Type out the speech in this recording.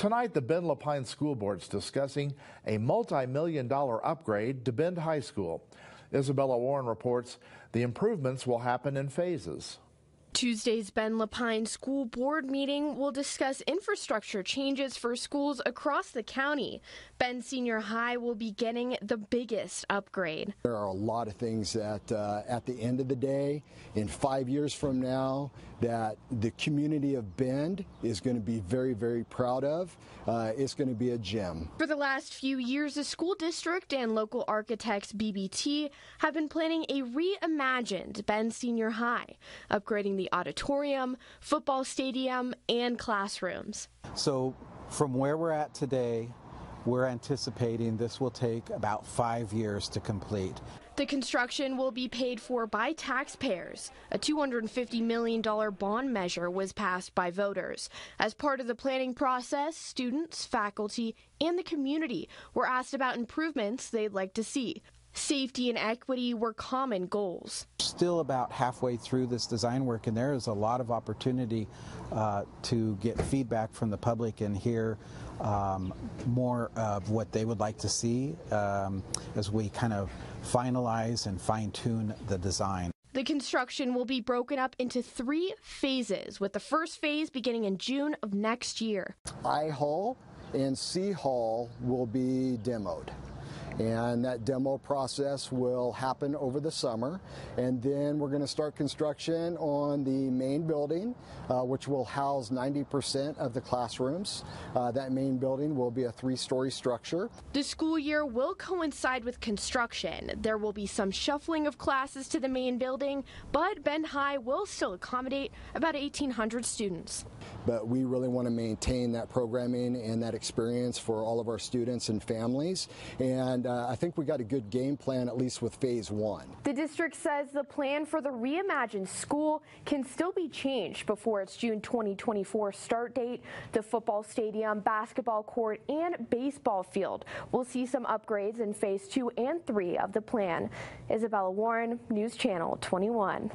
Tonight, the Bend LaPine School Board is discussing a multi-million dollar upgrade to Bend High School. Isabella Warren reports the improvements will happen in phases. Tuesday's Bend LaPine School Board meeting will discuss infrastructure changes for schools across the county. Bend Senior High will be getting the biggest upgrade. There are a lot of things that uh, at the end of the day, in five years from now, that the community of Bend is going to be very, very proud of. Uh, it's going to be a gem. For the last few years, the school district and local architects BBT have been planning a reimagined Bend Senior High, upgrading the auditorium, football stadium, and classrooms. So, from where we're at today, we're anticipating this will take about five years to complete. The construction will be paid for by taxpayers. A $250 million bond measure was passed by voters. As part of the planning process, students, faculty, and the community were asked about improvements they'd like to see. Safety and equity were common goals. Still about halfway through this design work, and there is a lot of opportunity uh, to get feedback from the public and hear um, more of what they would like to see um, as we kind of finalize and fine tune the design. The construction will be broken up into three phases, with the first phase beginning in June of next year. I Hall and C Hall will be demoed and that demo process will happen over the summer. And then we're going to start construction on the main building uh, which will house 90% of the classrooms. Uh, that main building will be a three-story structure. The school year will coincide with construction. There will be some shuffling of classes to the main building but bend high will still accommodate about 1800 students. But we really want to maintain that programming and that experience for all of our students and families. And uh, I think we got a good game plan, at least with phase one. The district says the plan for the reimagined school can still be changed before its June 2024 start date. The football stadium, basketball court, and baseball field will see some upgrades in phase two and three of the plan. Isabella Warren, News Channel 21.